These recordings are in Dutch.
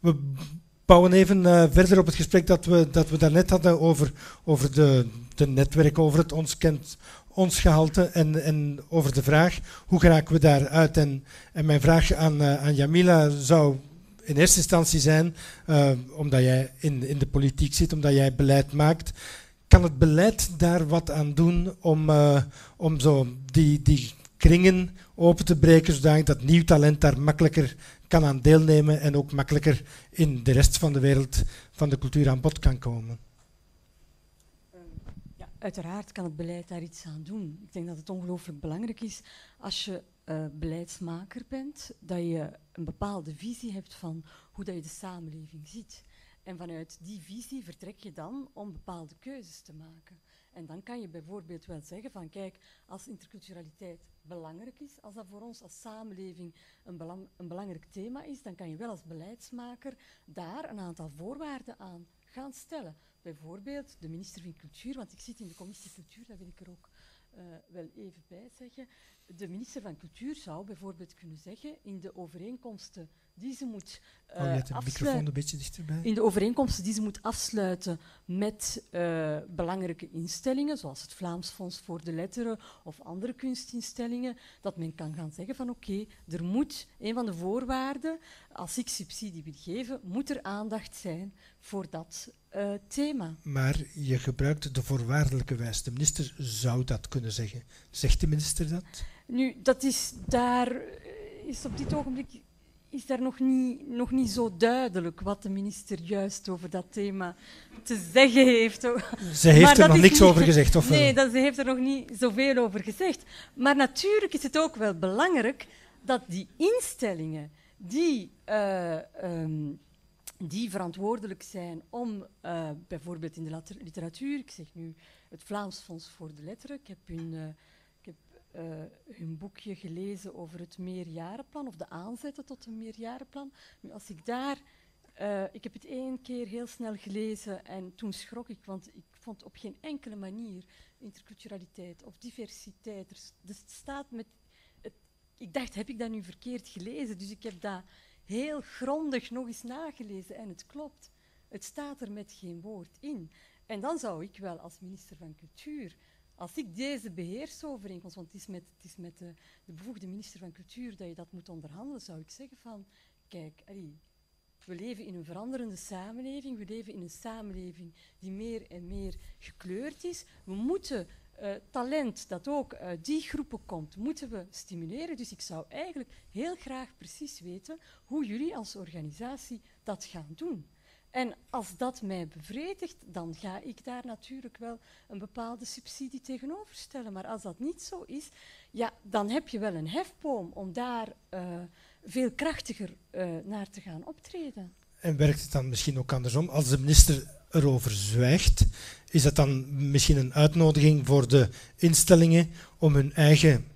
we bouwen even uh, verder op het gesprek dat we, dat we daarnet hadden over, over de, de netwerken, over het ons kent ons gehalte en, en over de vraag hoe geraken we daaruit. En, en mijn vraag aan, uh, aan Jamila zou in eerste instantie zijn, uh, omdat jij in, in de politiek zit, omdat jij beleid maakt, kan het beleid daar wat aan doen om, om zo die, die kringen open te breken, zodat dat nieuw talent daar makkelijker kan aan deelnemen en ook makkelijker in de rest van de wereld van de cultuur aan bod kan komen? Uiteraard kan het beleid daar iets aan doen. Ik denk dat het ongelooflijk belangrijk is als je uh, beleidsmaker bent, dat je een bepaalde visie hebt van hoe dat je de samenleving ziet. En vanuit die visie vertrek je dan om bepaalde keuzes te maken. En dan kan je bijvoorbeeld wel zeggen van kijk, als interculturaliteit belangrijk is, als dat voor ons als samenleving een, een belangrijk thema is, dan kan je wel als beleidsmaker daar een aantal voorwaarden aan gaan stellen. Bijvoorbeeld de minister van Cultuur, want ik zit in de commissie Cultuur, dat wil ik er ook uh, wel even bij zeggen. De minister van Cultuur zou bijvoorbeeld kunnen zeggen in de overeenkomsten die ze moet uh, oh, de microfoon een beetje dichterbij. In de overeenkomsten die ze moet afsluiten met uh, belangrijke instellingen, zoals het Vlaams Fonds voor de Letteren of andere kunstinstellingen, dat men kan gaan zeggen van oké, okay, er moet, een van de voorwaarden, als ik subsidie wil geven, moet er aandacht zijn voor dat uh, thema. Maar je gebruikt de voorwaardelijke wijs. De minister zou dat kunnen zeggen. Zegt de minister dat? Nu, dat is daar is op dit ogenblik is daar nog niet, nog niet zo duidelijk wat de minister juist over dat thema te zeggen heeft. Ze heeft er nog niks over gezegd, of Nee, dat, ze heeft er nog niet zoveel over gezegd. Maar natuurlijk is het ook wel belangrijk dat die instellingen die, uh, um, die verantwoordelijk zijn om uh, bijvoorbeeld in de literatuur, ik zeg nu het Vlaams Fonds voor de Letteren, ik heb hun... Uh, uh, hun boekje gelezen over het meerjarenplan of de aanzetten tot een meerjarenplan. Nu, als ik daar, uh, ik heb het één keer heel snel gelezen en toen schrok ik, want ik vond op geen enkele manier interculturaliteit of diversiteit. Er, dus het staat met, ik dacht, heb ik dat nu verkeerd gelezen? Dus ik heb dat heel grondig nog eens nagelezen en het klopt. Het staat er met geen woord in. En dan zou ik wel als minister van Cultuur als ik deze beheersovereenkomst, want het is met, het is met de, de, bevoegde minister van Cultuur dat je dat moet onderhandelen, zou ik zeggen van, kijk, we leven in een veranderende samenleving, we leven in een samenleving die meer en meer gekleurd is. We moeten uh, talent dat ook uit die groepen komt, moeten we stimuleren. Dus ik zou eigenlijk heel graag precies weten hoe jullie als organisatie dat gaan doen. En als dat mij bevredigt, dan ga ik daar natuurlijk wel een bepaalde subsidie tegenover stellen. Maar als dat niet zo is, ja, dan heb je wel een hefboom om daar uh, veel krachtiger uh, naar te gaan optreden. En werkt het dan misschien ook andersom? Als de minister erover zwijgt, is dat dan misschien een uitnodiging voor de instellingen om hun eigen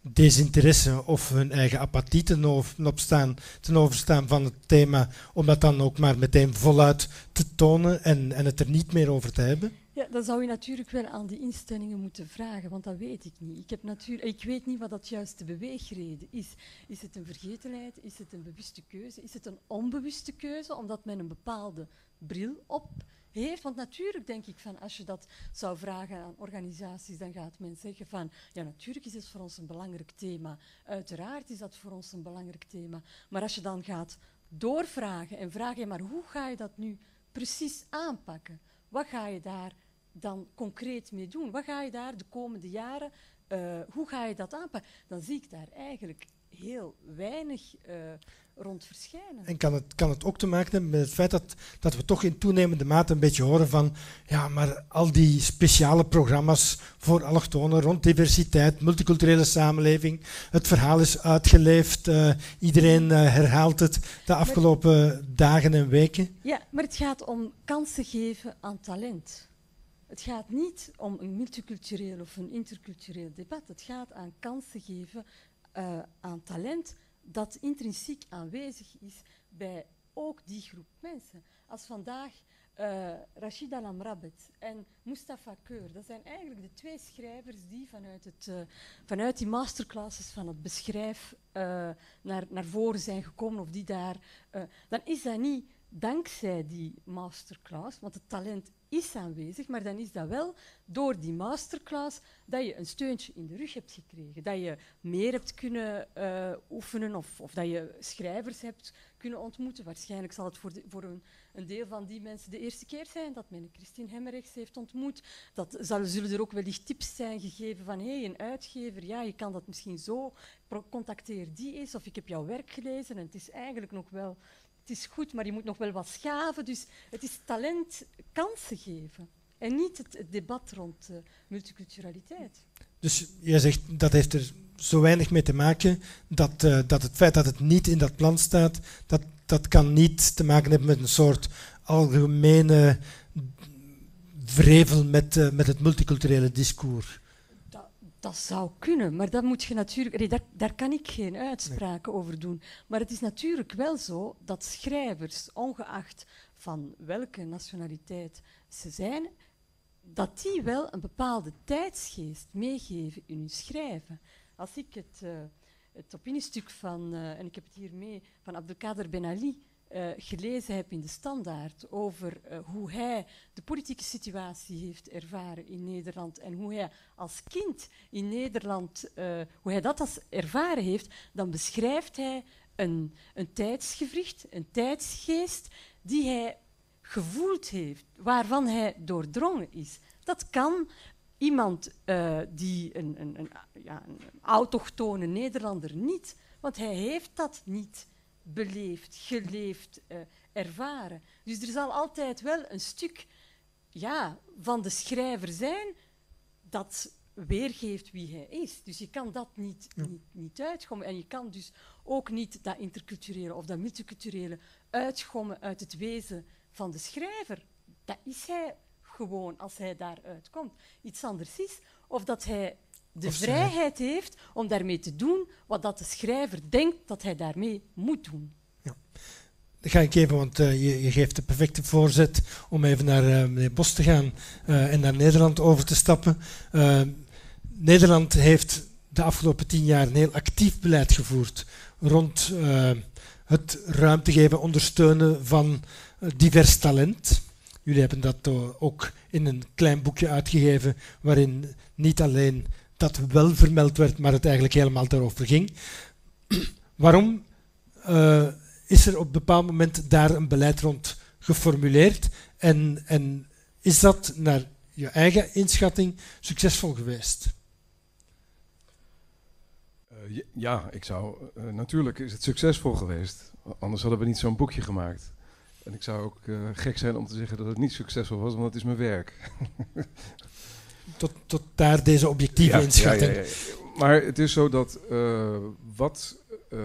desinteresse of hun eigen apathie ten, opstaan, ten overstaan van het thema, om dat dan ook maar meteen voluit te tonen en, en het er niet meer over te hebben? Ja, dan zou je natuurlijk wel aan die instellingen moeten vragen, want dat weet ik niet. Ik, heb ik weet niet wat dat juiste beweegreden is. Is het een vergetenheid? Is het een bewuste keuze? Is het een onbewuste keuze, omdat men een bepaalde bril op heeft. Want natuurlijk denk ik van als je dat zou vragen aan organisaties, dan gaat men zeggen van ja, natuurlijk is het voor ons een belangrijk thema. Uiteraard is dat voor ons een belangrijk thema. Maar als je dan gaat doorvragen en vragen, maar hoe ga je dat nu precies aanpakken? Wat ga je daar dan concreet mee doen? Wat ga je daar de komende jaren, uh, hoe ga je dat aanpakken? Dan zie ik daar eigenlijk heel weinig uh, rond verschijnen. En kan het, kan het ook te maken hebben met het feit dat, dat we toch in toenemende mate een beetje horen van ja, maar al die speciale programma's voor allochtonen rond diversiteit, multiculturele samenleving, het verhaal is uitgeleefd, uh, iedereen uh, herhaalt het de afgelopen maar, dagen en weken. Ja, maar het gaat om kansen geven aan talent. Het gaat niet om een multicultureel of een intercultureel debat. Het gaat aan kansen geven uh, aan talent dat intrinsiek aanwezig is bij ook die groep mensen. Als vandaag uh, Rashid Al-Amrabet en Mustafa Keur. Dat zijn eigenlijk de twee schrijvers die vanuit, het, uh, vanuit die masterclasses van het beschrijf naar, naar voren zijn gekomen. Of die daar, dan is dat niet dankzij die masterclass, want het talent is aanwezig, maar dan is dat wel door die masterclass dat je een steuntje in de rug hebt gekregen. Dat je meer hebt kunnen uh, oefenen of, of, dat je schrijvers hebt kunnen ontmoeten. Waarschijnlijk zal het voor, voor een, een, deel van die mensen de eerste keer zijn dat men Christine Hemmerichs heeft ontmoet. Dat zal, zullen er ook wellicht tips zijn gegeven van hé, hey, een uitgever, ja, je kan dat misschien zo, contacteer die eens, of ik heb jouw werk gelezen en het is eigenlijk nog wel het is goed, maar je moet nog wel wat schaven. Dus het is talent kansen geven. En niet het, debat rond uh, multiculturaliteit. Dus jij zegt dat heeft er zo weinig mee te maken dat, uh, dat het feit dat het niet in dat plan staat, dat, dat kan niet te maken hebben met een soort algemene vrevel met, uh, met het multiculturele discours. Dat zou kunnen, maar dat moet je natuurlijk, daar, daar kan ik geen uitspraken over doen. Maar het is natuurlijk wel zo dat schrijvers, ongeacht van welke nationaliteit ze zijn, dat die wel een bepaalde tijdsgeest meegeven in hun schrijven. Als ik het, uh, het opiniestuk van, uh, en ik heb het hier mee, van Abdelkader Ben Ali uh, gelezen heb in de Standaard over uh, hoe hij de politieke situatie heeft ervaren in Nederland en hoe hij als kind in Nederland, uh, hoe hij dat als ervaren heeft, dan beschrijft hij een, een tijdsgevricht, een tijdsgeest die hij gevoeld heeft, waarvan hij doordrongen is. Dat kan iemand die een, een, een, ja, een autochtone Nederlander niet, want hij heeft dat niet beleefd, geleefd, uh, ervaren. Dus er zal altijd wel een stuk ja, van de schrijver zijn dat weergeeft wie hij is. Dus je kan dat niet, ja. niet, niet uitgommen. En je kan dus ook niet dat interculturele of dat multiculturele uitgommen uit het wezen van de schrijver. Dat is hij gewoon als hij daaruit komt. Iets anders is of dat hij de vrijheid heeft om daarmee te doen wat dat de schrijver denkt dat hij daarmee moet doen. Ja. Dat ga ik even, want uh, je, je, geeft de perfecte voorzet om even naar uh, meneer Bos te gaan uh, en naar Nederland over te stappen. Nederland heeft de afgelopen tien jaar een heel actief beleid gevoerd rond het ruimte geven, ondersteunen van divers talent. Jullie hebben dat ook in een klein boekje uitgegeven waarin niet alleen dat wel vermeld werd, maar het eigenlijk helemaal daarover ging. Waarom uh, is er op een bepaald moment daar een beleid rond geformuleerd? En, en is dat naar je eigen inschatting succesvol geweest? Uh, ja, ik zou. Uh, natuurlijk is het succesvol geweest. Anders hadden we niet zo'n boekje gemaakt. En ik zou ook gek zijn om te zeggen dat het niet succesvol was, want het is mijn werk. tot, tot daar deze objectieve ja, inschatting. Ja, ja, maar het is zo dat uh, wat. Uh,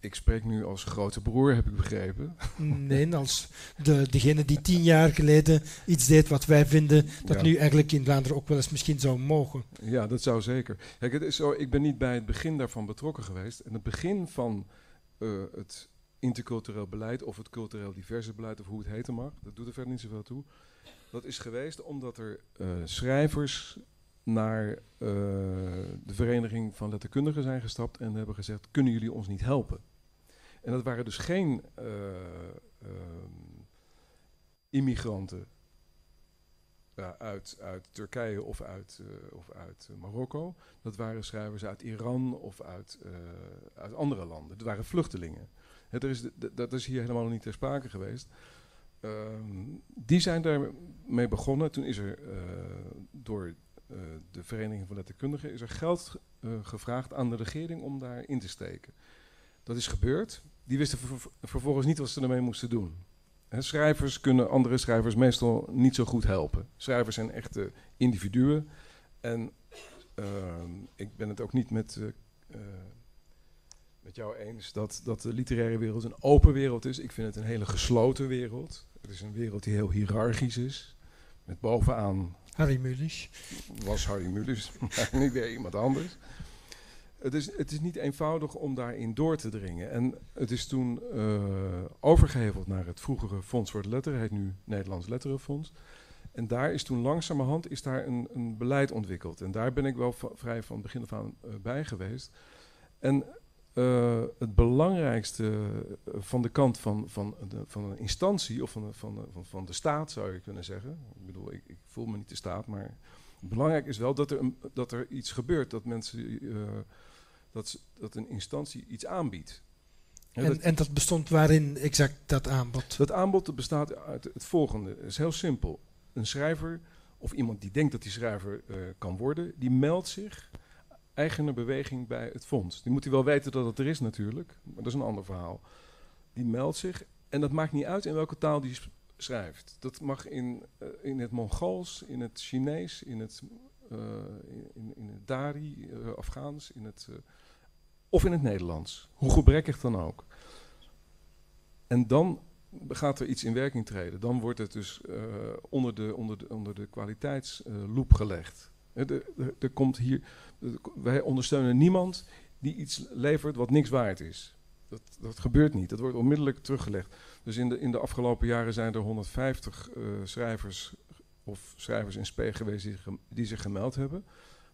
ik spreek nu als grote broer, heb ik begrepen. Nee, als de, degene die tien jaar geleden iets deed wat wij vinden dat nu eigenlijk in Vlaanderen ook wel eens misschien zou mogen. Ja, dat zou zeker. Kijk, het is zo, ik ben niet bij het begin daarvan betrokken geweest. En het begin van uh, het intercultureel beleid of het cultureel diverse beleid, of hoe het heten mag, dat doet er verder niet zoveel toe. Dat is geweest omdat er uh, schrijvers naar uh, de Vereniging van Letterkundigen zijn gestapt en hebben gezegd: Kunnen jullie ons niet helpen? En dat waren dus geen uh, immigranten uit, uit Turkije of uit, of uit Marokko. Dat waren schrijvers uit Iran of uit, uit andere landen. Dat waren vluchtelingen. Het, er is dat is hier helemaal niet ter sprake geweest. Ehm, die zijn daarmee begonnen. Toen is er uh, door uh, de Vereniging van Letterkundigen is er geld uh, gevraagd aan de regering om daar in te steken. Dat is gebeurd. Die wisten ver vervolgens niet wat ze ermee moesten doen. Schrijvers kunnen andere schrijvers meestal niet zo goed helpen. Schrijvers zijn echte individuen. En ehm, ik ben het ook niet met met jou eens dat, dat de literaire wereld een open wereld is. Ik vind het een hele gesloten wereld. Het is een wereld die heel hiërarchisch is. Met bovenaan... Harry Mulisch. Was Harry Mulisch, maar niet weer iemand anders. het is, het is niet eenvoudig om daarin door te dringen. En het is toen uh, overgeheveld naar het vroegere Fonds voor de Letteren, heet nu Nederlands Letterenfonds. En daar is toen langzamerhand is daar een, een beleid ontwikkeld. En daar ben ik wel vrij van begin af aan uh, bij geweest. En uh, het belangrijkste van de kant van, van, de, van een instantie of van de, van, de, van, van de staat zou je kunnen zeggen. Ik bedoel, ik, ik voel me niet de staat, maar belangrijk is wel dat er, een, dat er iets gebeurt. Dat mensen, uh, dat, dat een instantie iets aanbiedt. En dat, en dat bestond waarin exact dat aanbod? Dat aanbod bestaat uit het volgende. Het is heel simpel. Een schrijver of iemand die denkt dat hij schrijver uh, kan worden, die meldt zich eigener beweging bij het fonds. Die moet hij wel weten dat het er is natuurlijk, maar dat is een ander verhaal. Die meldt zich en dat maakt niet uit in welke taal die schrijft. Dat mag in, uh, in het Mongools, in het Chinees, in het, uh, in, in, het Dari, uh, Afghaans, in het, of in het Nederlands. Hoe gebrekkig dan ook. En dan gaat er iets in werking treden. Dan wordt het dus onder, de, onder, de, onder de kwaliteitsloop gelegd. Er, komt hier, wij ondersteunen niemand die iets levert wat niks waard is. Dat, dat gebeurt niet. Dat wordt onmiddellijk teruggelegd. Dus in de, in de afgelopen jaren zijn er 150 uh, schrijvers of schrijvers in spe geweest die, die, zich gemeld hebben.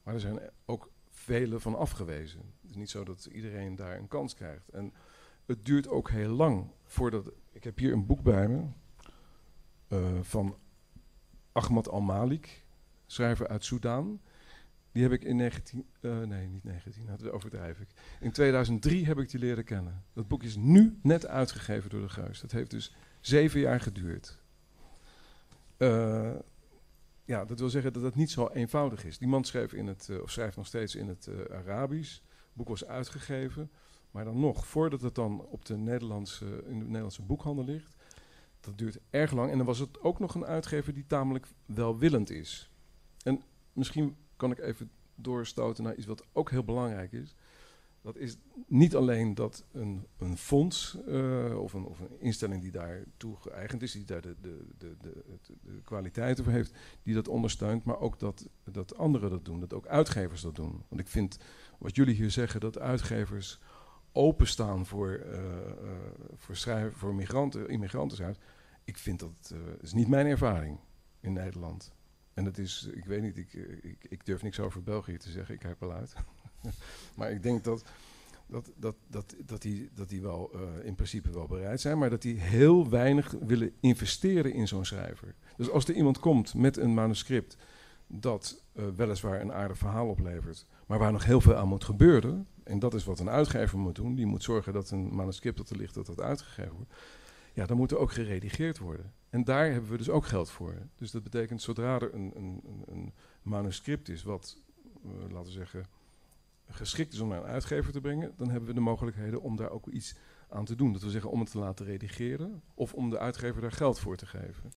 Maar er zijn ook vele van afgewezen. Het is niet zo dat iedereen daar een kans krijgt. En het duurt ook heel lang voordat. Ik heb hier een boek bij me uh, van Ahmad al-Malik, schrijver uit Soudaan. Die heb ik in 19, uh, nee, niet 19, dat overdrijf ik. In 2003 heb ik die leren kennen. Dat boek is nu net uitgegeven door de Geus. Dat heeft dus zeven jaar geduurd. Uh, ja, dat wil zeggen dat het niet zo eenvoudig is. Die man schreef in het, uh, of schrijft nog steeds in het Arabisch. Het boek was uitgegeven. Maar dan nog, voordat het dan op de Nederlandse, in de Nederlandse boekhandel ligt, dat duurt erg lang. En dan was het ook nog een uitgever die tamelijk welwillend is. En misschien kan ik even doorstoten naar iets wat ook heel belangrijk is. Dat is niet alleen dat een, een fonds uh, of, een, of, een, instelling die daartoe geëigend is, die daar de, de, de, de, kwaliteit over heeft, die dat ondersteunt, maar ook dat, dat anderen dat doen, dat ook uitgevers dat doen. Want ik vind wat jullie hier zeggen, dat uitgevers openstaan voor, uh, uh, voor, voor migranten, immigranten, ik vind dat is niet mijn ervaring in Nederland. En dat is, ik weet niet, ik, ik, ik durf niks over België te zeggen, ik kijk wel uit. maar ik denk dat, dat, dat, dat, dat, die, dat die wel uh, in principe wel bereid zijn, maar dat die heel weinig willen investeren in zo'n schrijver. Dus als er iemand komt met een manuscript dat uh, weliswaar een aardig verhaal oplevert, maar waar nog heel veel aan moet gebeuren, en dat is wat een uitgever moet doen, die moet zorgen dat een manuscript dat er ligt, dat dat uitgegeven wordt, ja, dan moet er ook geredigeerd worden. En daar hebben we dus ook geld voor. Dus dat betekent zodra er een, een, een manuscript is wat, uh, laten we zeggen, geschikt is om naar een uitgever te brengen, dan hebben we de mogelijkheden om daar ook iets aan te doen. Dat wil zeggen om het te laten redigeren of om de uitgever daar geld voor te geven.